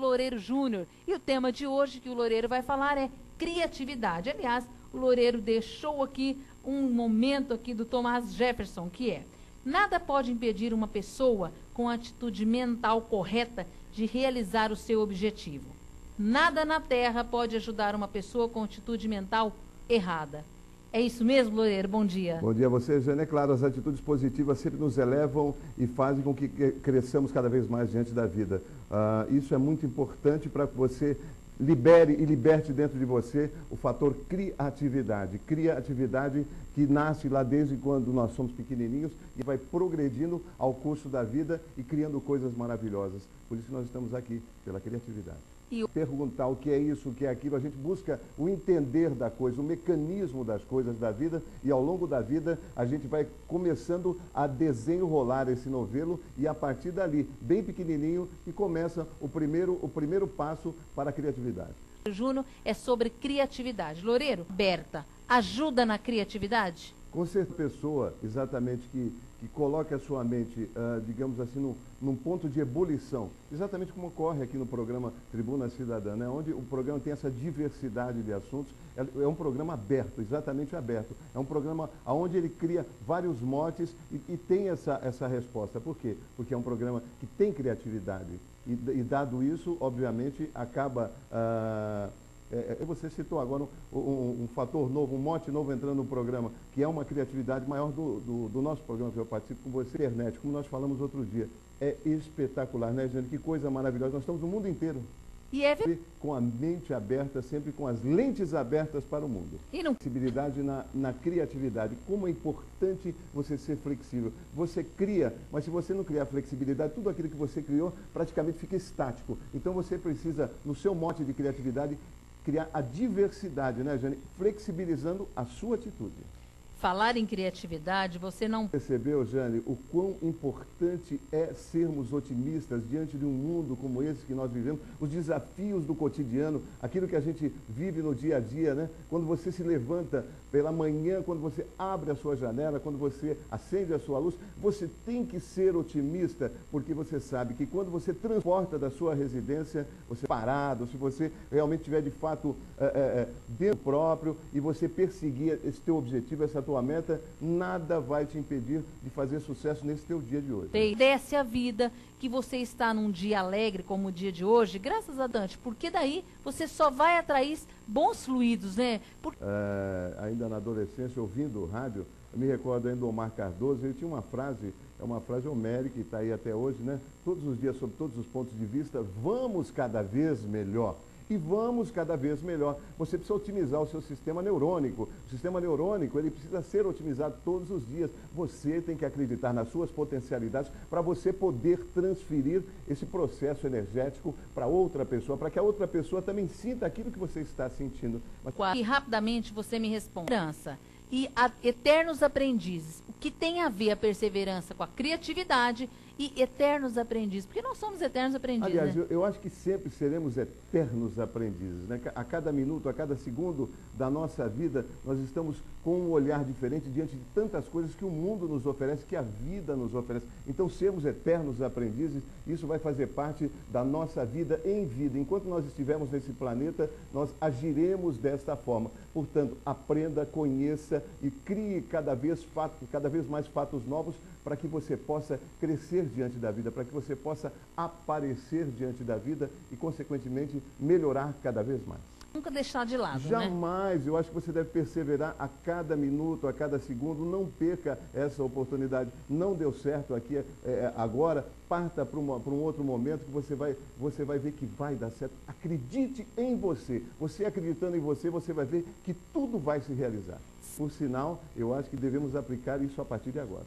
Loureiro Júnior. E o tema de hoje que o Loureiro vai falar é criatividade. Aliás, o Loureiro deixou aqui um momento aqui do Thomas Jefferson, que é Nada pode impedir uma pessoa com atitude mental correta de realizar o seu objetivo. Nada na Terra pode ajudar uma pessoa com atitude mental errada. É isso mesmo, Loureiro? Bom dia. Bom dia a você, Jane. É claro, as atitudes positivas sempre nos elevam e fazem com que cresçamos cada vez mais diante da vida. Uh, isso é muito importante para que você libere e liberte dentro de você o fator criatividade. Criatividade que nasce lá desde quando nós somos pequenininhos e vai progredindo ao curso da vida e criando coisas maravilhosas. Por isso nós estamos aqui, pela criatividade. E perguntar o que é isso, o que é aquilo, a gente busca o entender da coisa, o mecanismo das coisas da vida e ao longo da vida a gente vai começando a desenrolar esse novelo e a partir dali, bem pequenininho, e começa o primeiro, o primeiro passo para a criatividade. Juno é sobre criatividade. Loureiro, Berta, ajuda na criatividade? Com certeza, pessoa exatamente que, que coloque a sua mente, uh, digamos assim, num, num, ponto de ebulição, exatamente como ocorre aqui no programa Tribuna Cidadã, né, onde o programa tem essa diversidade de assuntos, é, é um programa aberto, exatamente aberto. É um programa onde ele cria vários motes e, e, tem essa, essa resposta. Por quê? Porque é um programa que tem criatividade. E, e dado isso, obviamente, acaba. Uh, é, é, você citou agora um, um, um, fator novo, um mote novo entrando no programa, que é uma criatividade maior do, do, do, nosso programa que eu participo com você, internet, como nós falamos outro dia. É espetacular, né, gente? Que coisa maravilhosa. Nós estamos no mundo inteiro. E é com a mente aberta, sempre com as lentes abertas para o mundo. E não... Flexibilidade na, na criatividade. Como é importante você ser flexível. Você cria, mas se você não criar flexibilidade, tudo aquilo que você criou praticamente fica estático. Então você precisa, no seu mote de criatividade, criar a diversidade, né, Jane? Flexibilizando a sua atitude. Falar em criatividade, você não. Percebeu, Jane, o quão importante é sermos otimistas diante de um mundo como esse que nós vivemos, os desafios do cotidiano, aquilo que a gente vive no dia a dia, né? Quando você se levanta pela manhã, quando você abre a sua janela, quando você acende a sua luz, você tem que ser otimista, porque você sabe que quando você transporta da sua residência, você parado, se você realmente tiver de fato é, é, dentro próprio e você perseguir esse teu objetivo, essa tua tua meta, nada vai te impedir de fazer sucesso nesse teu dia de hoje. Desce a vida que você está num dia alegre como o dia de hoje, graças a Dante, porque daí você só vai atrair bons fluidos, né? Por... É, ainda na adolescência, ouvindo o rádio, eu me recordo ainda do Omar Cardoso, ele tinha uma frase, é uma frase homérica e está aí até hoje, né? Todos os dias, sob todos os pontos de vista, vamos cada vez melhor e vamos cada vez melhor. Você precisa otimizar o seu sistema neurônico. O sistema neurônico, ele precisa ser otimizado todos os dias. Você tem que acreditar nas suas potencialidades para você poder transferir esse processo energético para outra pessoa, para que a outra pessoa também sinta aquilo que você está sentindo. Mas... E rapidamente você me responde. E a, eternos aprendizes. O que tem a ver a perseverança com a criatividade e eternos aprendizes, porque nós somos eternos aprendizes. Aliás, né? eu, eu, acho que sempre seremos eternos aprendizes. Né? A cada minuto, a cada segundo da nossa vida, nós estamos com um olhar diferente diante de tantas coisas que o mundo nos oferece, que a vida nos oferece. Então, sermos eternos aprendizes, isso vai fazer parte da nossa vida em vida. Enquanto nós estivermos nesse planeta, nós agiremos desta forma. Portanto, aprenda, conheça e crie cada vez, fato, cada vez mais fatos novos para que você possa crescer diante da vida, para que você possa aparecer diante da vida e, consequentemente, melhorar cada vez mais. Nunca deixar de lado, né? Jamais. Né? Eu acho que você deve perseverar a cada minuto, a cada segundo. Não perca essa oportunidade. Não deu certo aqui é, é agora. Parta para um outro momento que você vai, você vai ver que vai dar certo. Acredite em você. Você acreditando em você, você vai ver que tudo vai se realizar. Por sinal, eu acho que devemos aplicar isso a partir de agora.